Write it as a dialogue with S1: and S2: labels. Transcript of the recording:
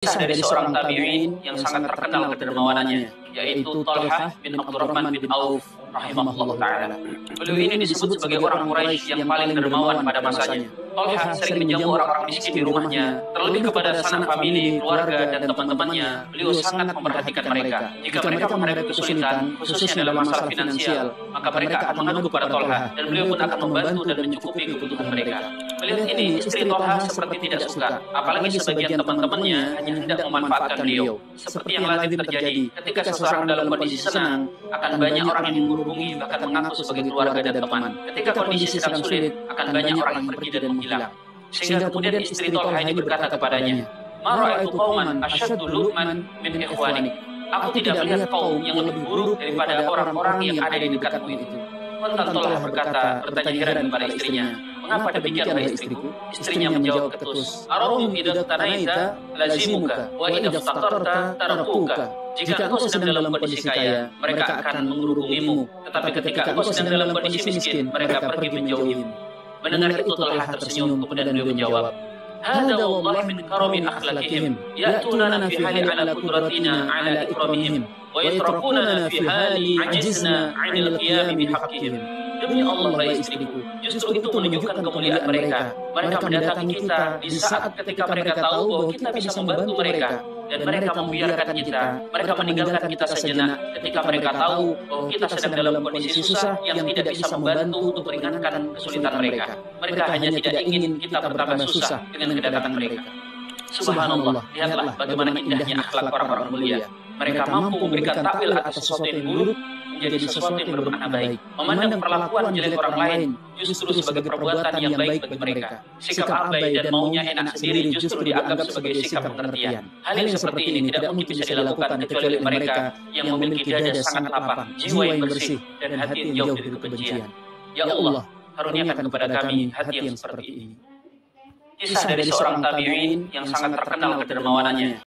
S1: Kisah dari seorang tabi'in yang sangat terkenal kedermawanannya, yaitu Talha bin Abdurrahman bin Auf rahimahullah taala. Beliau ini disebut sebagai orang Quraisy yang paling dermawan pada masanya. Talha sering menjamu orang-orang miskin di rumahnya, terlebih kepada sanak famili, keluarga, dan teman-temannya. Beliau sangat memperhatikan mereka. Jika mereka menghadapi kesulitan, khususnya dalam masalah finansial, maka mereka akan mengadu kepada Talha, dan beliau pun akan membantu dan mencukupi kebutuhan mereka. Melihat ini, istri Talha seperti tidak suka, apalagi sebagian teman-temannya hanya hendak memanfaatkan beliau. Seperti yang lazim terjadi, ketika seseorang dalam kondisi senang, akan banyak orang yang menghubungi bahkan mengaku sebagai keluarga dan teman. Ketika kondisi sedang sulit, akan banyak orang yang pergi dan menghilang. Sehingga kemudian istri Tolha ini berkata kepadanya, Mara itu kauman asyaddu lu'man min ikhwanik. Aku tidak melihat kaum yang lebih buruk daripada orang-orang yang ada di dekatmu itu. Kontan Tolha berkata, bertanya heran kepada istrinya, Mengapa demikian wahai istriku? Istrinya menjawab ketus, Arahum idza tanaita lazimuka, wa idza faqarta tarakuka. Jika engkau sedang dalam kondisi kaya, mereka akan menghubungimu. Tetapi ketika engkau sedang dalam kondisi miskin, mereka pergi menjauhimu. Mendengar itu Talha tersenyum, kemudian beliau menjawab, هذا والله من كرم أخلاقهم. يأتوننا في حال على قدرتنا على إكرامهم ويتركوننا في حال عجزنا عن القيام بحقهم. Demi Allah, wahai istriku, justru itu menunjukkan kemuliaan mereka. Mereka mendatangi kita di saat ketika mereka tahu bahwa kita bisa membantu mereka. Dan mereka membiarkan kita, mereka meninggalkan kita sejenak ketika mereka tahu bahwa kita sedang dalam kondisi susah yang tidak bisa membantu untuk meringankan kesulitan mereka. Mereka hanya tidak ingin kita bertambah susah dengan kedatangan mereka. Subhanallah, lihatlah bagaimana indahnya akhlak orang-orang mulia. Mereka mampu memberikan takwil atas sesuatu yang buruk menjadi sesuatu yang bermakna baik. Memandang perlakuan jelek orang lain justru sebagai perbuatan yang baik bagi mereka. Sikap abai dan maunya enak sendiri justru dianggap sebagai sikap pengertian. Hal yang seperti ini tidak mungkin bisa dilakukan kecuali mereka yang memiliki dada sangat lapang, jiwa yang bersih, dan hati yang jauh dari kebencian. Ya Allah, karuniakan kepada kami hati yang seperti ini. Kisah dari seorang tabi'in yang sangat terkenal kedermawanannya,